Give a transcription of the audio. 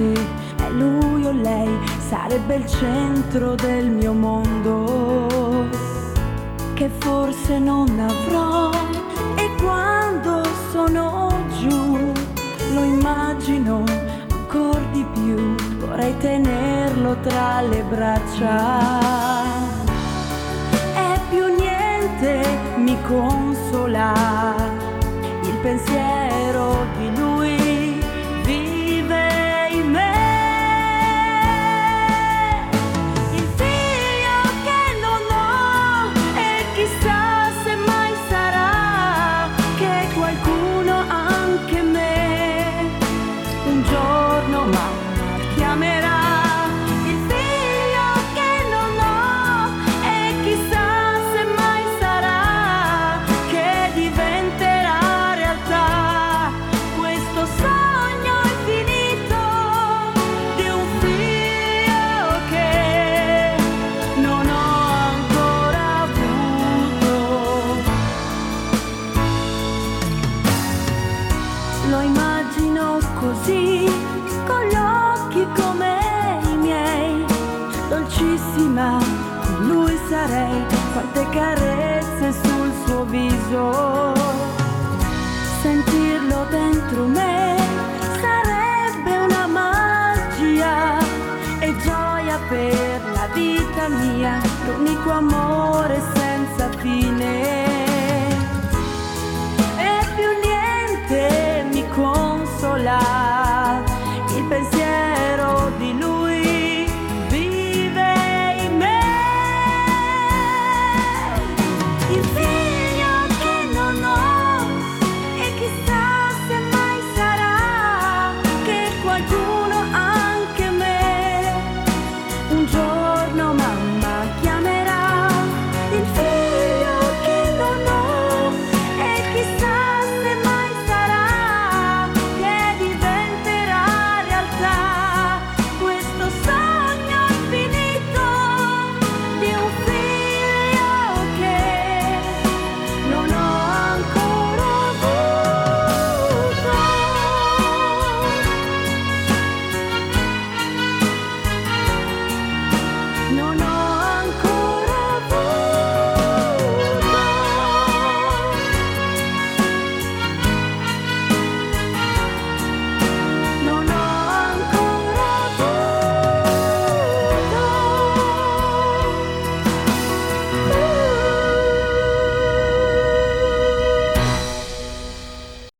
se è lui o lei sarebbe il centro del mio mondo, che forse non avrò. E quando sono giù, lo immagino ancora di più, vorrei tenerlo tra le braccia. E più niente mi consola il pensiero mamma chiamerà. Il figlio che non ho e chissà se mai sarà che diventerà realtà questo sogno infinito di un figlio che non ho ancora avuto. Lo immagino così, con gli occhi come i miei, dolcissima, con lui sarei, quante carezze sul suo viso, sentirlo dentro me sarebbe una magia e gioia per la vita mia, l'unico amore senza fine.